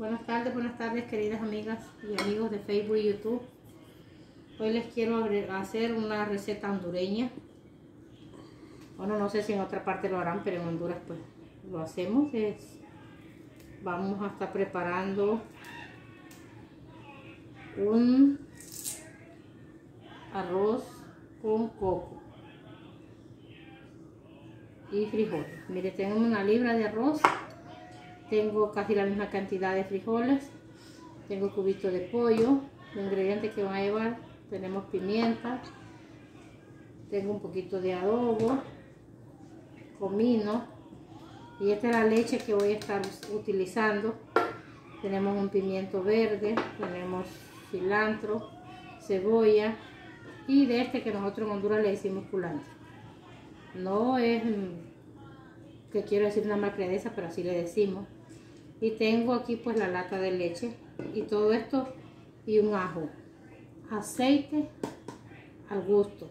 Buenas tardes, buenas tardes queridas amigas y amigos de Facebook y YouTube. Hoy les quiero hacer una receta hondureña. Bueno, no sé si en otra parte lo harán, pero en Honduras pues lo hacemos. Es, vamos a estar preparando un arroz con coco y frijoles. Mire, tengo una libra de arroz tengo casi la misma cantidad de frijoles, tengo cubito de pollo, los ingredientes que van a llevar, tenemos pimienta, tengo un poquito de adobo, comino, y esta es la leche que voy a estar utilizando. Tenemos un pimiento verde, tenemos cilantro, cebolla. Y de este que nosotros en Honduras le decimos culantro. No es mm, que quiero decir una malcredeza, pero así le decimos y tengo aquí pues la lata de leche y todo esto y un ajo. Aceite al gusto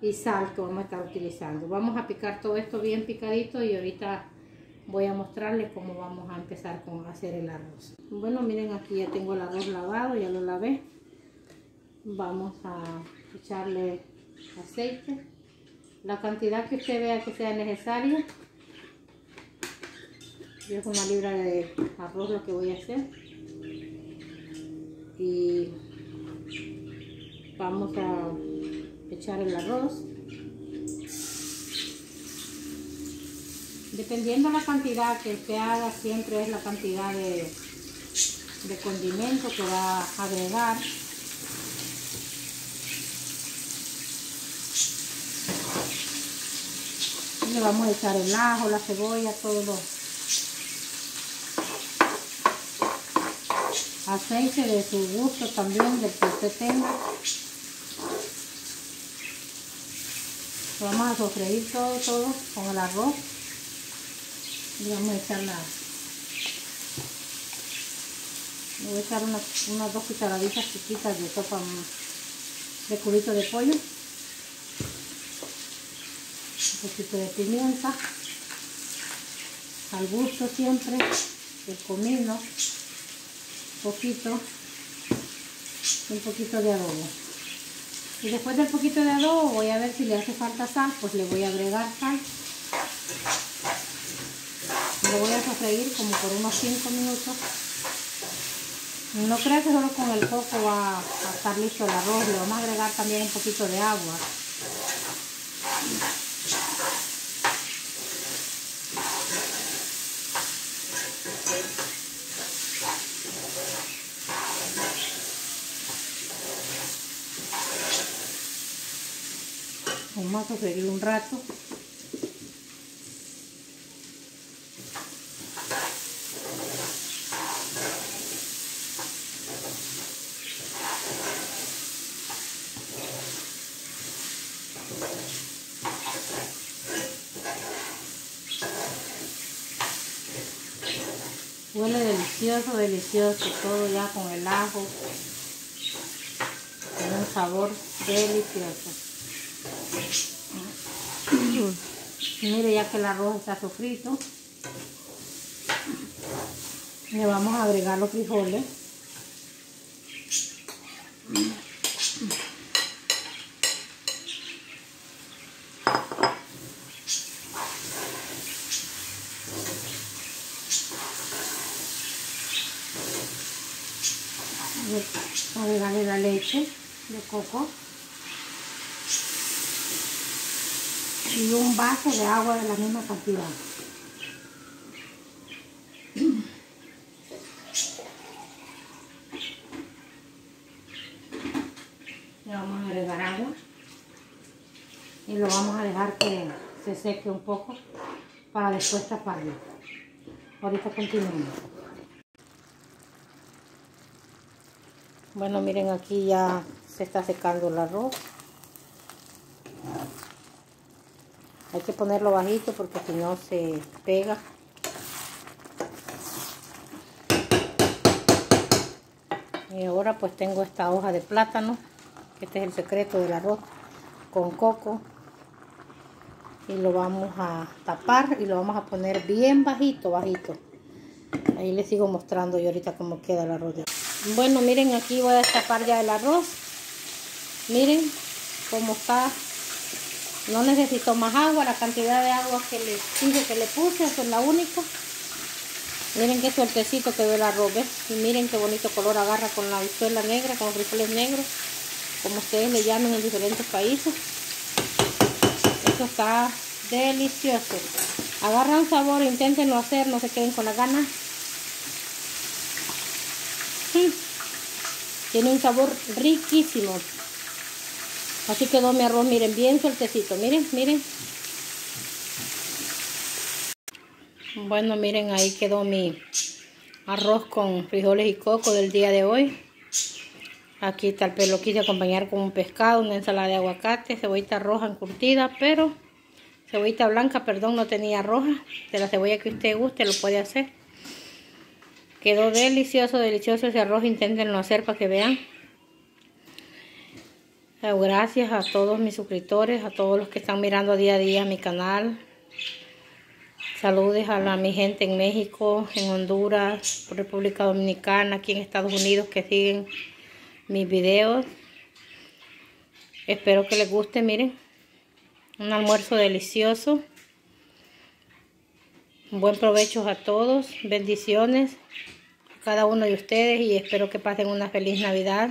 y sal que vamos a estar utilizando. Vamos a picar todo esto bien picadito y ahorita voy a mostrarles cómo vamos a empezar con hacer el arroz. Bueno miren aquí ya tengo el arroz lavado ya lo lavé. Vamos a echarle aceite. La cantidad que usted vea que sea necesaria es una libra de arroz lo que voy a hacer. Y vamos a echar el arroz. Dependiendo la cantidad que se haga, siempre es la cantidad de, de condimento que va a agregar. le vamos a echar el ajo, la cebolla, todo lo aceite de su gusto también, del que usted tenga. Vamos a sofreír todo, todo con el arroz. Y vamos a echar la... voy a echar unas, unas dos cucharaditas chiquitas de sopa de cubito de pollo. Un poquito de pimienta. Al gusto siempre. El comino poquito, un poquito de adobo. Y después del poquito de adobo voy a ver si le hace falta sal, pues le voy a agregar sal. Lo voy a sofreír como por unos 5 minutos. No creo que solo con el coco va a estar listo el arroz, le vamos a agregar también un poquito de agua. Vamos a sofreír un rato. Huele delicioso, delicioso, todo ya con el ajo. Tiene un sabor delicioso. Mire, ya que el arroz está sofrito, le vamos a agregar los frijoles. agregarle la leche de coco y un vaso de agua de la misma cantidad. Le vamos a agregar agua y lo vamos a dejar que se seque un poco para después taparlo. Ahorita continuamos. Bueno, miren aquí ya se está secando el arroz. Hay que ponerlo bajito porque si no se pega. Y ahora pues tengo esta hoja de plátano, este es el secreto del arroz, con coco. Y lo vamos a tapar y lo vamos a poner bien bajito, bajito. Ahí les sigo mostrando y ahorita cómo queda el arroz. Bueno, miren, aquí voy a destapar ya el arroz. Miren cómo está. No necesito más agua, la cantidad de agua que le que le puse, es la única. Miren qué suertecito quedó el arroz, ¿ves? Y miren qué bonito color agarra con la bichuela negra, con los frijoles negros, como ustedes le llaman en diferentes países. Esto está delicioso. Agarra un sabor, inténtenlo hacer, no se queden con la gana. Tiene un sabor riquísimo. Así quedó mi arroz, miren, bien sueltecito, miren, miren. Bueno, miren, ahí quedó mi arroz con frijoles y coco del día de hoy. Aquí tal vez lo quise acompañar con un pescado, una ensalada de aguacate, cebollita roja encurtida, pero cebollita blanca, perdón, no tenía roja. De la cebolla que usted guste lo puede hacer. Quedó delicioso, delicioso ese arroz. Inténtenlo hacer para que vean. Eh, gracias a todos mis suscriptores, a todos los que están mirando día a día mi canal. Saludos a la, mi gente en México, en Honduras, República Dominicana, aquí en Estados Unidos que siguen mis videos. Espero que les guste, miren. Un almuerzo delicioso. buen provecho a todos. Bendiciones a cada uno de ustedes y espero que pasen una feliz Navidad.